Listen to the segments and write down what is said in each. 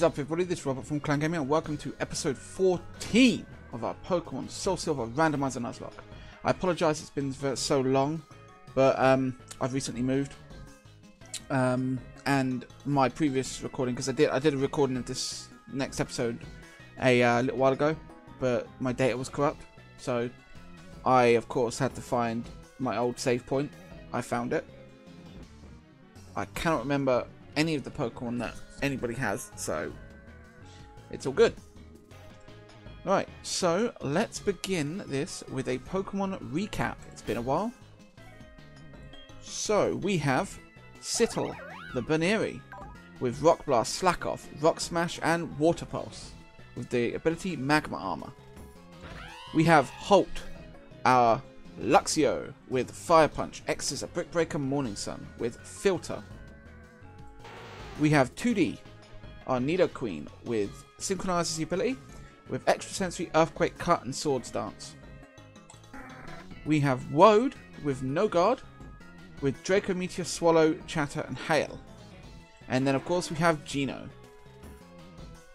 Is up everybody, this is Robert from Clan Gaming and welcome to episode 14 of our Pokemon Soul Silver Randomizer Nuzlocke. I apologise it's been so long, but um, I've recently moved. Um, and my previous recording, because I did I did a recording of this next episode a uh, little while ago, but my data was corrupt, so I of course had to find my old save point. I found it. I cannot remember any of the Pokemon that anybody has, so it's all good. Right, so let's begin this with a Pokemon recap. It's been a while. So we have Sittle, the Baneri, with Rock Blast, Slack Off, Rock Smash, and Water Pulse, with the ability Magma Armor. We have Holt, our Luxio, with Fire Punch, X-Scissor Brick Breaker, Morning Sun, with Filter. We have 2D, our Nidoqueen, with Synchronize the ability, with Extrasensory, Earthquake, Cut, and Swords Dance. We have Woad, with No Guard, with Draco Meteor, Swallow, Chatter, and Hail. And then, of course, we have Geno.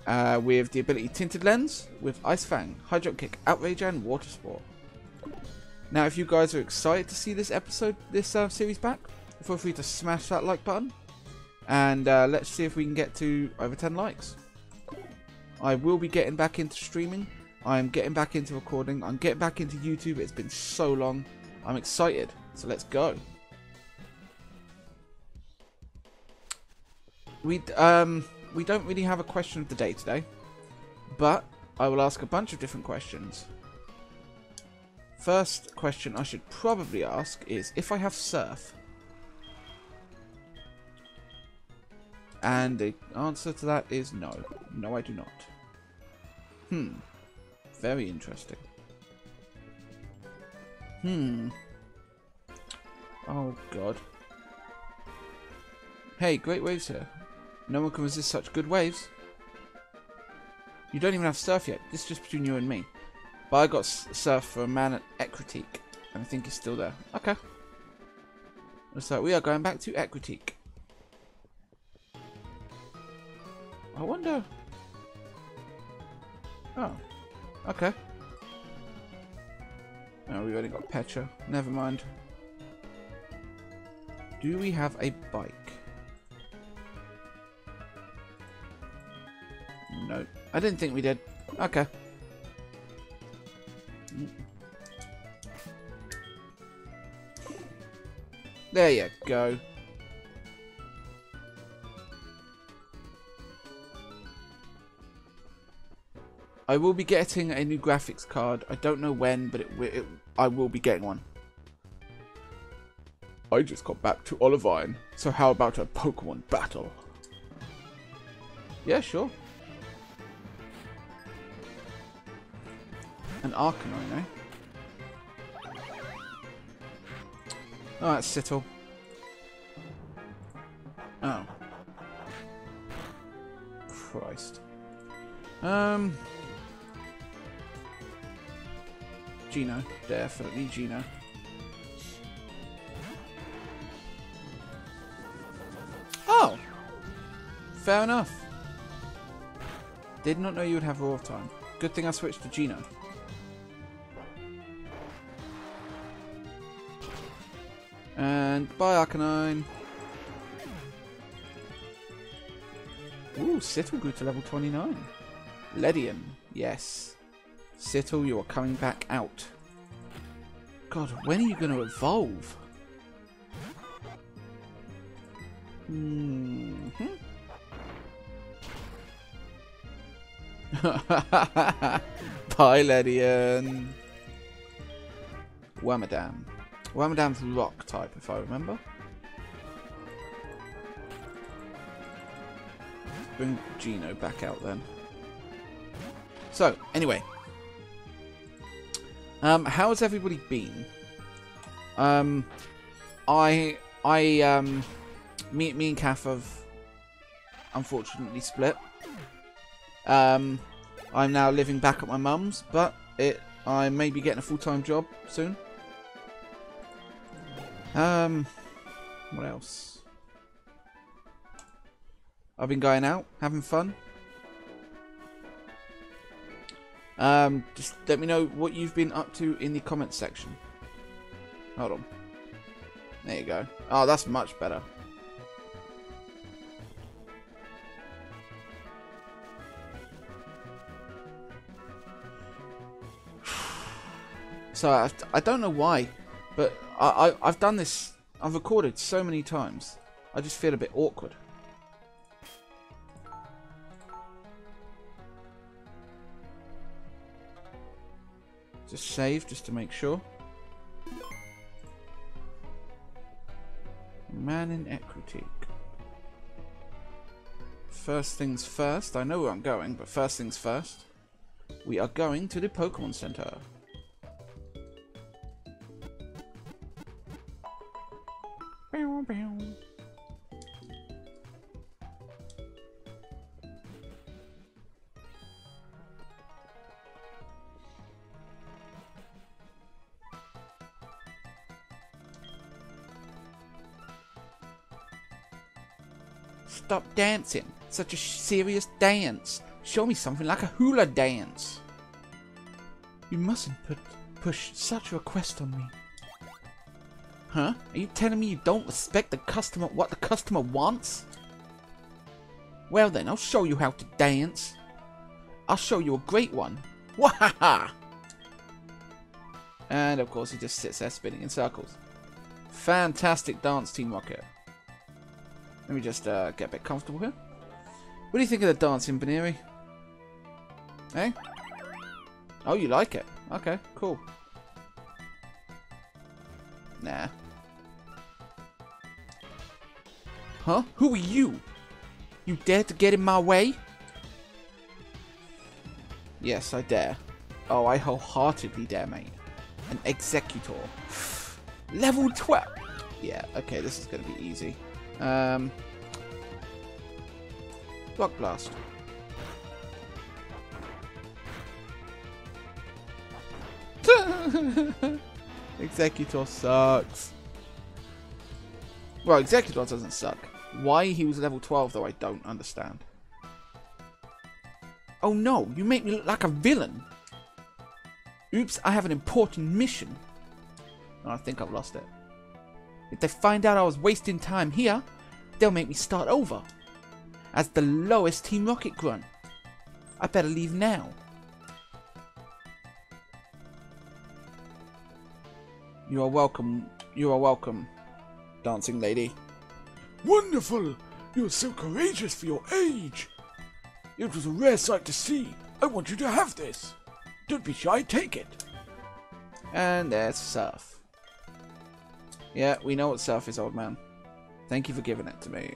Uh, with the ability Tinted Lens, with Ice Fang, Hydro Kick, Outrage, and Water Sport. Now, if you guys are excited to see this episode, this uh, series back, feel free to smash that like button. And uh, let's see if we can get to over 10 likes. I will be getting back into streaming. I'm getting back into recording. I'm getting back into YouTube. It's been so long. I'm excited. So let's go. We um we don't really have a question of the day today, but I will ask a bunch of different questions. First question I should probably ask is if I have surf. And the answer to that is no. No, I do not. Hmm. Very interesting. Hmm. Oh, God. Hey, great waves here. No one can resist such good waves. You don't even have surf yet. This is just between you and me. But I got surf for a man at Ecruteak. And I think he's still there. Okay. So we are going back to Ecruteak. Wonder... Oh. Okay. Oh, no, we've only got Petra. Never mind. Do we have a bike? No. I didn't think we did. Okay. There you go. I will be getting a new graphics card. I don't know when, but it, it, I will be getting one. I just got back to Olivine, so how about a Pokemon battle? Yeah, sure. An Arcanine, eh? Oh, that's Sittle. Oh. Christ. Um... Geno. Definitely Geno. Oh! Fair enough. Did not know you would have Roar time. Good thing I switched to Geno. And bye Arcanine. Ooh, Sittle grew to level 29. Ledian, yes. Sittle, you are coming back out. God, when are you going to evolve? Mm hmm. Bye, Ledian. Wormadam. Wormadam's rock type, if I remember. Bring Geno back out then. So, anyway. Um, how has everybody been? Um, I, I, um, me, me and Kath have unfortunately split. Um, I'm now living back at my mum's, but it, I may be getting a full-time job soon. Um, what else? I've been going out, having fun. Um, just let me know what you've been up to in the comments section. Hold on. There you go. Oh, that's much better. So I, I don't know why, but I, I I've done this. I've recorded so many times. I just feel a bit awkward. Just save just to make sure. Man in Ecruteak. First things first, I know where I'm going, but first things first, we are going to the Pokemon Center. Stop dancing. Such a serious dance. Show me something like a hula dance. You mustn't put push such a request on me. Huh? Are you telling me you don't respect the customer what the customer wants? Well then, I'll show you how to dance. I'll show you a great one. Wahaha! And of course he just sits there spinning in circles. Fantastic dance, Team Rocket. Let me just uh, get a bit comfortable here. What do you think of the dancing, Baneri? Eh? Oh, you like it? Okay, cool. Nah. Huh? Who are you? You dare to get in my way? Yes, I dare. Oh, I wholeheartedly dare, mate. An Exeggutor. Level 12! Yeah, okay, this is to be easy. Um, Rock Blast. Exeggutor sucks. Well, Exeggutor doesn't suck. Why he was level 12 though, I don't understand. Oh no, you make me look like a villain. Oops, I have an important mission. Oh, I think I've lost it. If they find out I was wasting time here, they'll make me start over. As the lowest Team Rocket grunt. I better leave now. You are welcome. You are welcome, dancing lady. Wonderful! You're so courageous for your age! It was a rare sight to see. I want you to have this. Don't be shy, take it. And there's Surf. Yeah, we know what Surf is, old man. Thank you for giving it to me.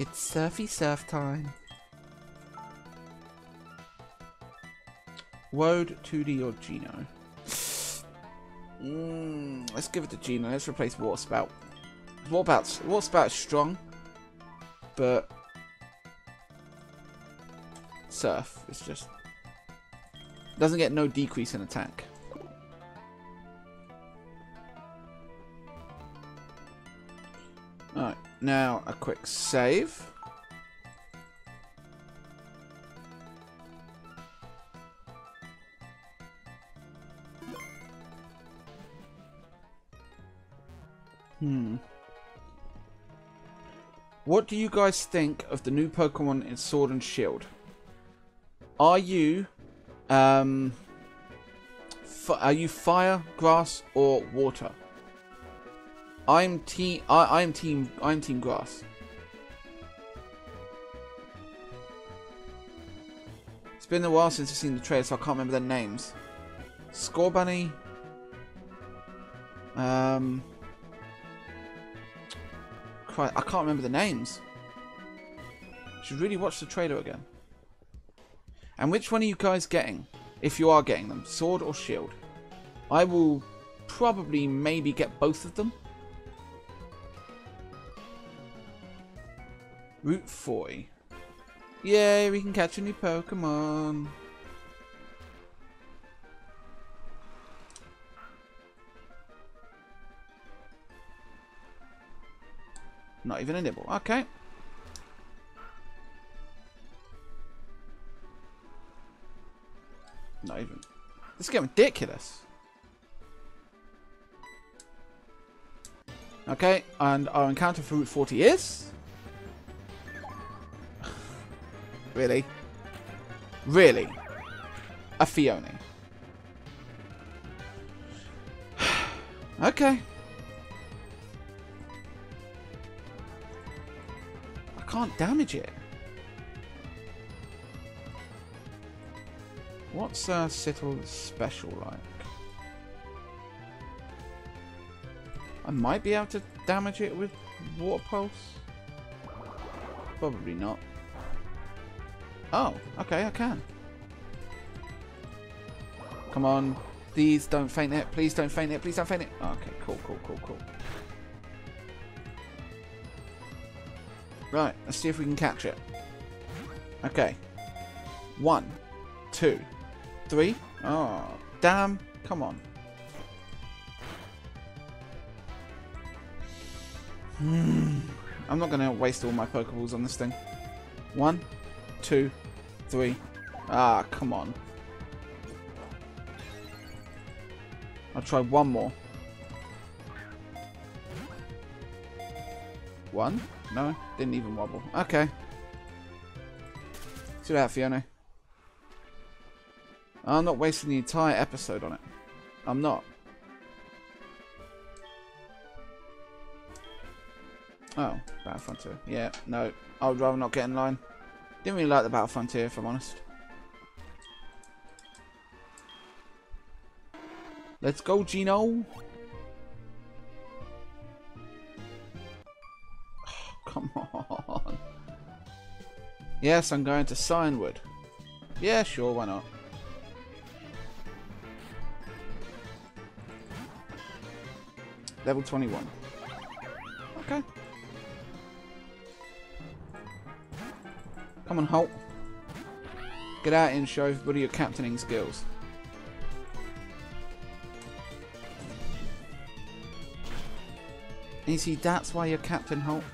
It's Surfy Surf time. Woad, 2D, or Geno? Mm, let's give it to Geno. Let's replace Water Spout. Water Spout's, Water Spout's strong, but Surf is just doesn't get no decrease in attack. Now a quick save. Hmm. What do you guys think of the new Pokemon in Sword and Shield? Are you, um, are you fire, grass, or water? I'm team. I, I'm team. I'm team grass. It's been a while since I've seen the trailer, so I can't remember their names. Scorbunny. Um. I can't remember the names. Should really watch the trailer again. And which one are you guys getting? If you are getting them, sword or shield? I will probably maybe get both of them. Route 40. Yay, we can catch a new Pokemon. Not even a nibble. Okay. Not even. This is getting ridiculous. Okay, and our encounter for Route 40 is... really? Really? A Phione. okay. I can't damage it. What's uh, Sittle's special like? I might be able to damage it with Water Pulse. Probably not. Oh, okay, I can. Come on. Please don't faint it. Please don't faint it. Please don't faint it. Okay, cool, cool, cool, cool. Right, let's see if we can catch it. Okay. One, two, three. Oh, damn. Come on. Hmm. I'm not going to waste all my Pokeballs on this thing. One, two, three. Ah, come on. I'll try one more. One? No, didn't even wobble. Okay. See that, Fiona. I'm not wasting the entire episode on it. I'm not. Oh, Battle Frontier. Yeah, no. I would rather not get in line. Didn't really like the Battle Frontier, if I'm honest. Let's go, Geno. Come on. Yes, I'm going to Cianwood. Yeah, sure, why not? Level 21. Okay. Come on, Holt. Get out and show everybody your captaining skills. You see, that's why you're Captain Holt.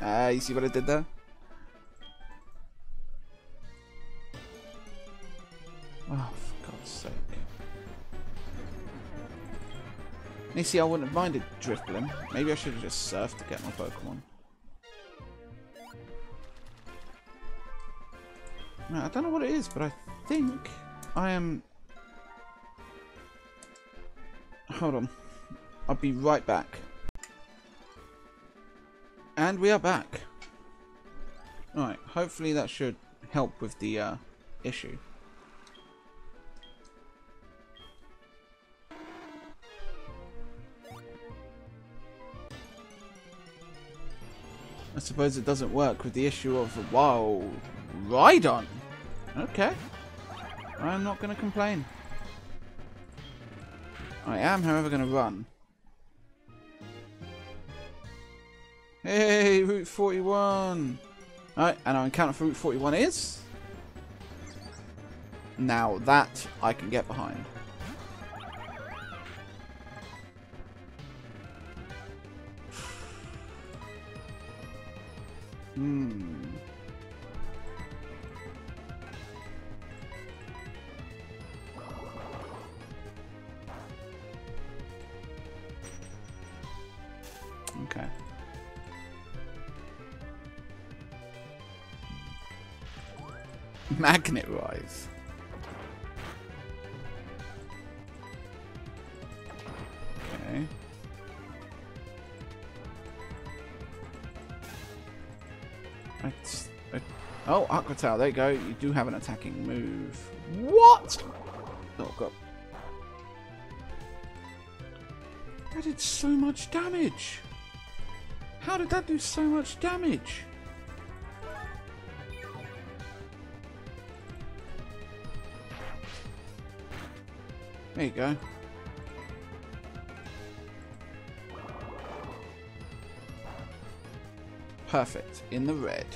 Ah, uh, you see what I did there? Oh, for God's sake. You see, I wouldn't have minded Drifblim. Maybe I should have just surfed to get my Pokemon. I don't know what it is, but I think I am... Hold on. I'll be right back. And we are back. Right, hopefully that should help with the uh, issue. I suppose it doesn't work with the issue of, wow, Rhydon. Okay. I'm not going to complain. I am, however, going to run. Hey, Route 41! Alright, and our encounter for Route 41 is... Now that I can get behind. Hmm. Okay. Magnet Rise. Okay. Oh, Aqua Tail, there you go. You do have an attacking move. What? Oh, God. That did so much damage. How did that do so much damage? There you go. Perfect. In the red.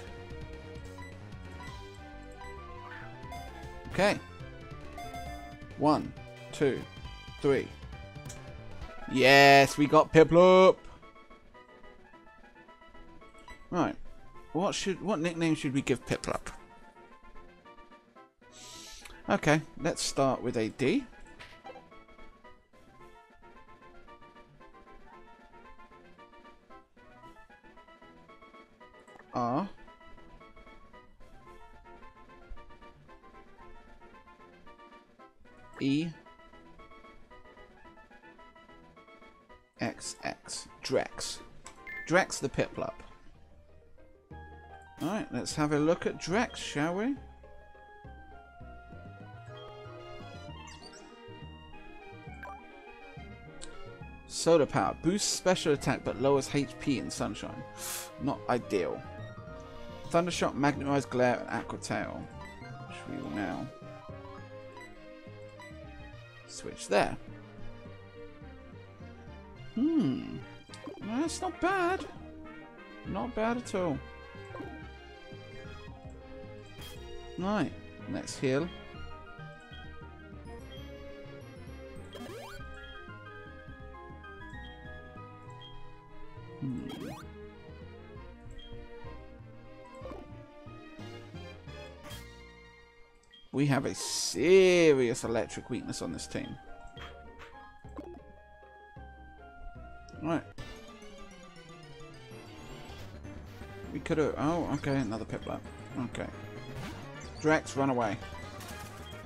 Okay. One, two, three. Yes, we got Piplup. Right. What should what nickname should we give Piplup? Okay, let's start with a D. R. E. XX. Drex. Drex the Piplup. Have a look at Drex, shall we? Solar Power. Boosts special attack but lowers HP in Sunshine. Not ideal. Thundershock, Magnetized Glare, and Aqua Tail. Which we will now switch there. Hmm. That's not bad. Not bad at all. Right. Let's heal. Hmm. We have a serious electric weakness on this team. Right. We could have... Oh, okay, another Piplup. Okay. Drex, run away.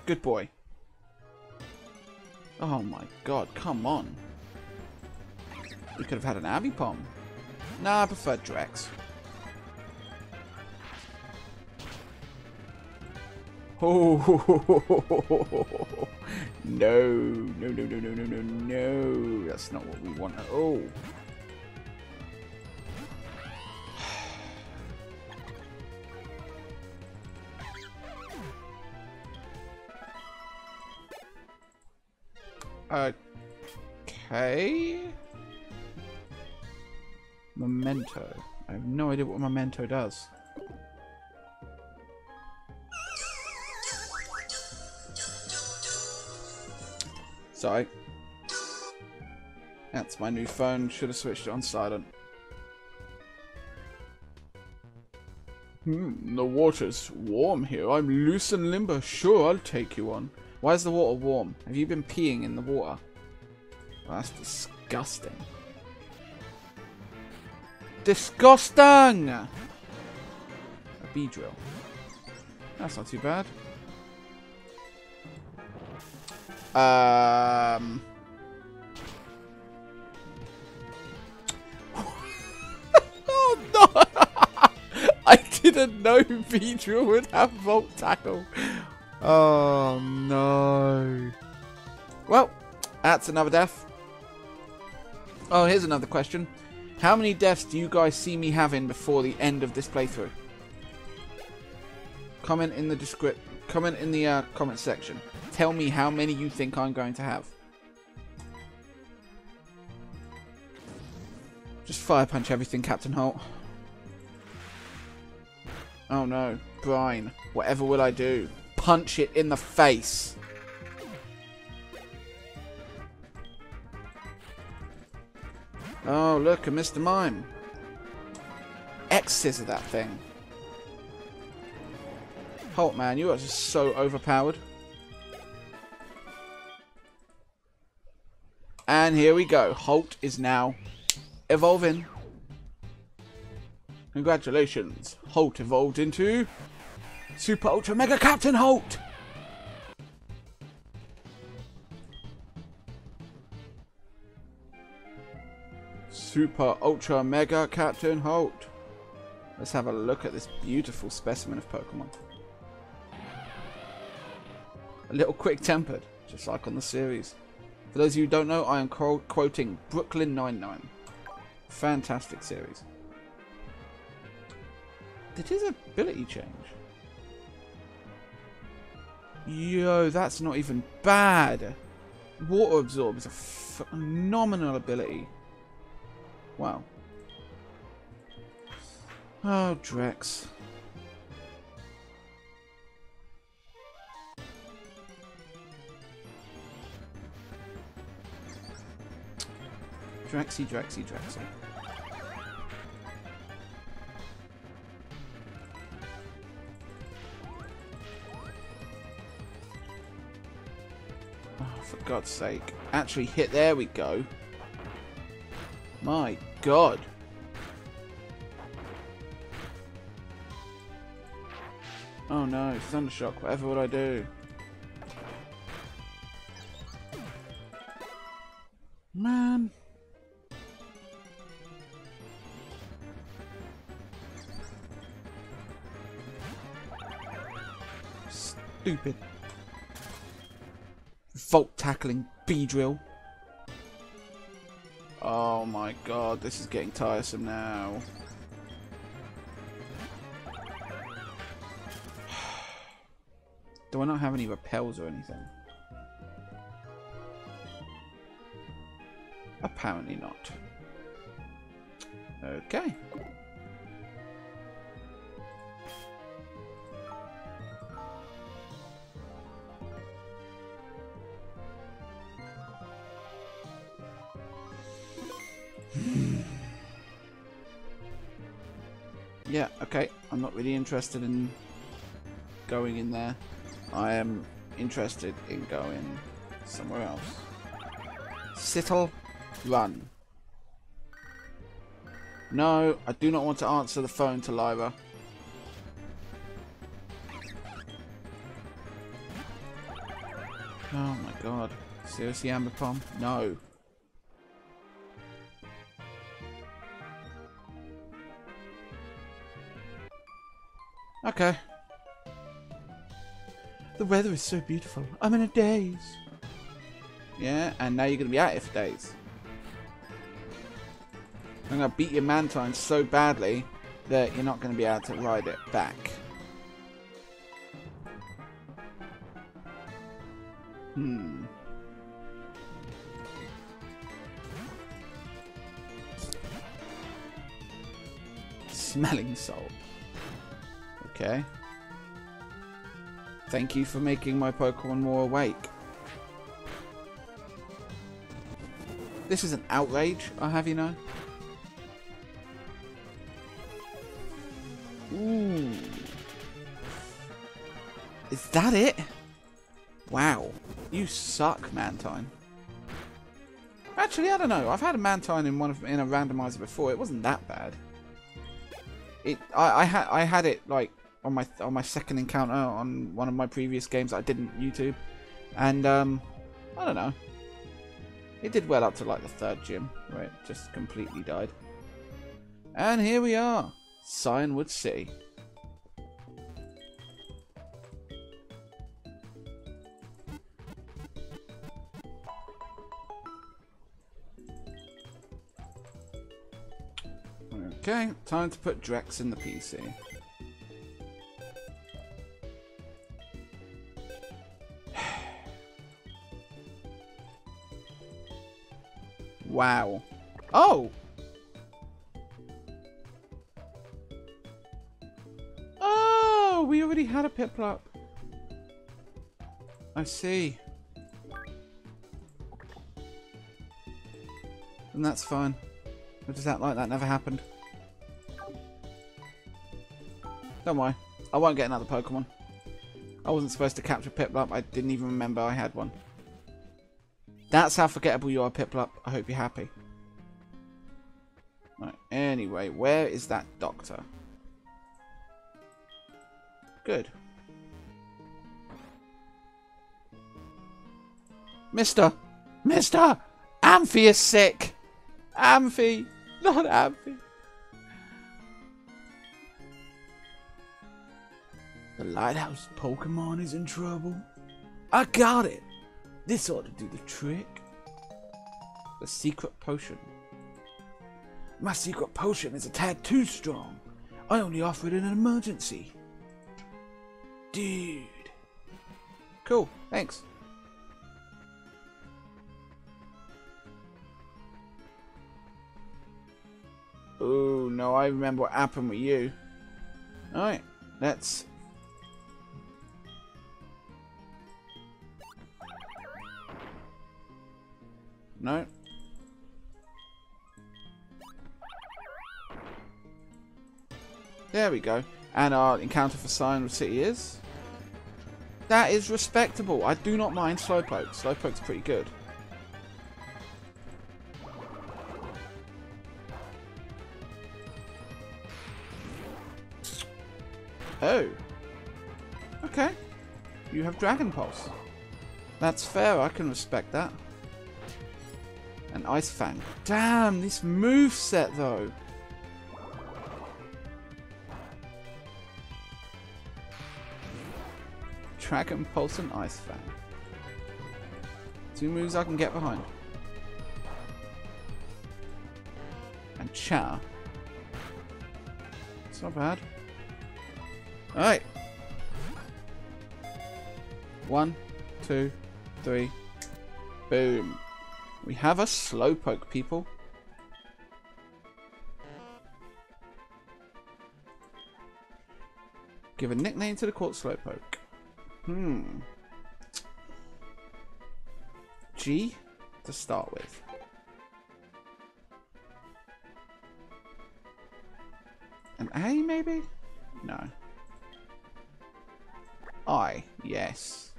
Good boy. Oh my god, come on. We could have had an Ambipom. Nah, I prefer Drex. Oh no, no, no, no, no, no, no, no. That's not what we want. Oh. Okay. Memento. I have no idea what Memento does. Sorry. That's my new phone. Should have switched it on silent. Hmm, the water's warm here. I'm loose and limber. Sure, I'll take you on. Why is the water warm? Have you been peeing in the water? Oh, that's disgusting. Disgusting! A Beedrill. That's not too bad. Um... oh no! I didn't know Beedrill would have Volt Tackle. Oh no. Well, that's another death. Oh, here's another question. How many deaths do you guys see me having before the end of this playthrough? Comment in the descript. Comment in the uh, comment section. Tell me how many you think I'm going to have. Just fire punch everything, Captain Holt. Oh no, Brine. Whatever will I do? Punch it in the face. Oh, look, a Mr. Mime. X-scissor that thing. Holt, man, you are just so overpowered. And here we go. Holt is now evolving. Congratulations. Holt evolved into Super Ultra Mega Captain Holt. Super Ultra Mega Captain Holt. Let's have a look at this beautiful specimen of Pokemon. A little quick-tempered, just like on the series. For those of you who don't know, I am quoting Brooklyn Nine-Nine. Fantastic series. Did his ability change? Yo, that's not even bad. Water Absorb is a phenomenal ability. Wow. Oh, Drex. Drexy, Drexy, Drexy. God's sake. Actually hit. There we go. My God. Oh no, Thundershock, whatever would I do? Man. Stupid. Volt tackling Beedrill. Oh my god, this is getting tiresome now. Do I not have any repels or anything? Apparently not. Okay. Yeah, okay. I'm not really interested in going in there. I am interested in going somewhere else. Sittle, run. No, I do not want to answer the phone to Lyra. Oh my god. Seriously, Ambipom? No. Okay. The weather is so beautiful. I'm in a daze. Yeah, and now you're going to be out for days. I'm going to beat your Mantine so badly that you're not going to be able to ride it back. Hmm. Smelling salt. Okay. Thank you for making my Pokemon more awake. This is an outrage, I have you know. Ooh. Is that it? Wow. You suck, Mantine. Actually, I don't know. I've had a Mantine in one of in a randomizer before. It wasn't that bad. It I I had I had it like on my on my second encounter on one of my previous games I didn't YouTube, and um, I don't know. It did well up to like the third gym, where it just completely died. And here we are, Cianwood City. Okay, time to put Drex in the PC. Wow. Oh! Oh, we already had a Piplup. I see. And that's fine. We'll just act like that never happened. Don't worry. I won't get another Pokemon. I wasn't supposed to capture Piplup. I didn't even remember I had one. That's how forgettable you are, Piplup. I hope you're happy. Right, anyway, where is that doctor? Good. Mister! Mister! Amphy is sick! Amphy! Not Amphy! The lighthouse Pokemon is in trouble. I got it! This ought to do the trick. The secret potion. My secret potion is a tad too strong. I only offer it in an emergency. Dude. Cool, thanks. Oh no, I remember what happened with you. Alright, let's No. There we go. And our encounter for Cianwood City is... That is respectable. I do not mind Slowpoke. Slowpoke's pretty good. Oh. Okay. You have Dragon Pulse. That's fair. I can respect that. And Ice Fang. Damn, this move set though. Dragon Pulse and Ice Fang. Two moves I can get behind. And Chatter. It's not bad. Alright. One, two, three. Boom. We have a Slowpoke, people. Give a nickname to the court Slowpoke. Hmm. G to start with. An A, maybe? No. I, yes.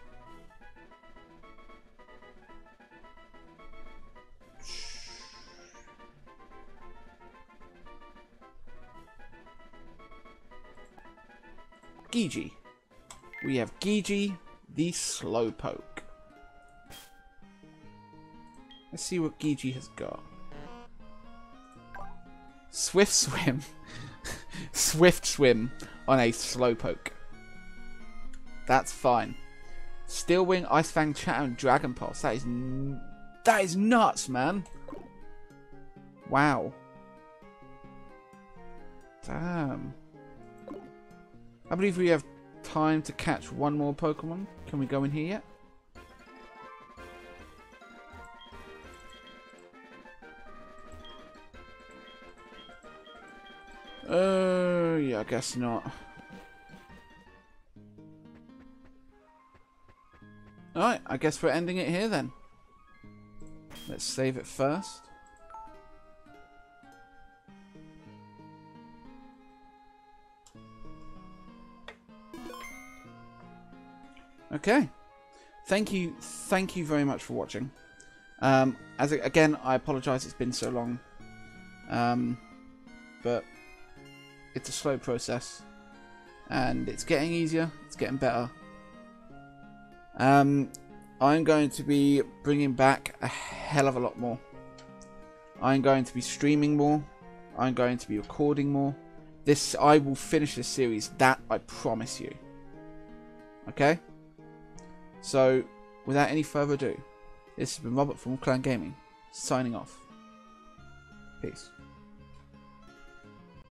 Geegee. We have Geegee, the Slowpoke. Let's see what Geegee has got. Swift Swim. Swift Swim on a Slowpoke. That's fine. Steel Wing, Ice Fang, Chatter, and Dragon Pulse. That is that is nuts, man. Wow. Damn. I believe we have time to catch one more Pokemon. Can we go in here yet? Uh, yeah, I guess not. Alright, I guess we're ending it here then. Let's save it first. Okay. Thank you, thank you very much for watching. Um, as again, I apologise it's been so long, um, but it's a slow process, and it's getting easier. It's getting better. Um, I'm going to be bringing back a hell of a lot more. I'm going to be streaming more. I'm going to be recording more. This I will finish this series. That I promise you. Okay. So, without any further ado, this has been Robert from Clan Gaming, signing off. Peace.